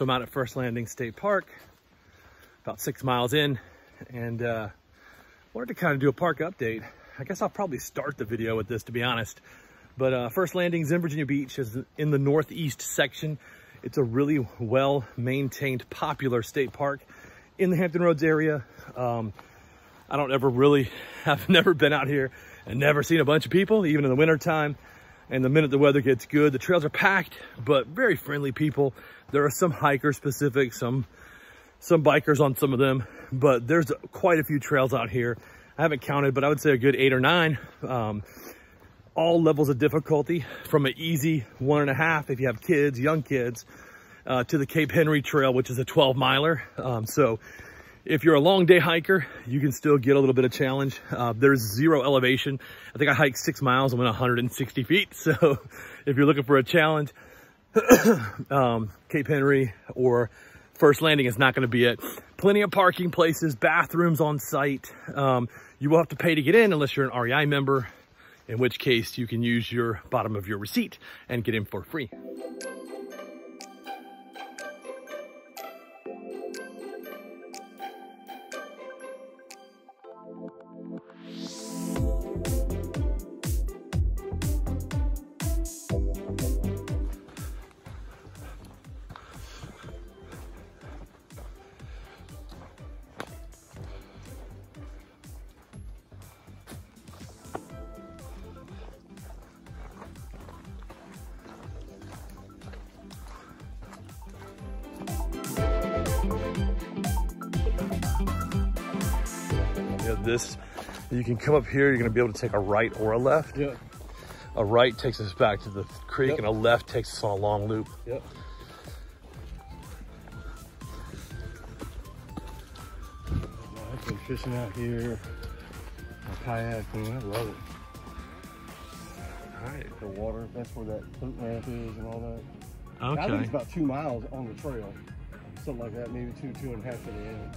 So I'm out at First Landing State Park, about six miles in, and uh, wanted to kind of do a park update. I guess I'll probably start the video with this, to be honest. But uh, First Landing's in Virginia Beach is in the northeast section. It's a really well-maintained, popular state park in the Hampton Roads area. Um, I don't ever really, have never been out here and never seen a bunch of people, even in the wintertime. And the minute the weather gets good, the trails are packed, but very friendly people. There are some hiker specific, some some bikers on some of them, but there's quite a few trails out here. I haven't counted, but I would say a good eight or nine. Um, all levels of difficulty from an easy one and a half if you have kids, young kids, uh, to the Cape Henry Trail, which is a 12 miler. Um, so if you're a long day hiker, you can still get a little bit of challenge. Uh, there's zero elevation. I think I hiked six miles and went 160 feet. So if you're looking for a challenge, um, Cape Henry or First Landing is not going to be it. Plenty of parking places, bathrooms on site. Um, you will have to pay to get in unless you're an REI member, in which case you can use your bottom of your receipt and get in for free. This. You can come up here, you're gonna be able to take a right or a left. Yeah. A right takes us back to the creek Yep. and a left takes us on a long loop. Yep. I've been fishing out here, kayaking. I love it. All right. The water, that's where that boat ramp is and all that. I think it's about two miles on the trail. Something like that, maybe two, two and a half to the end.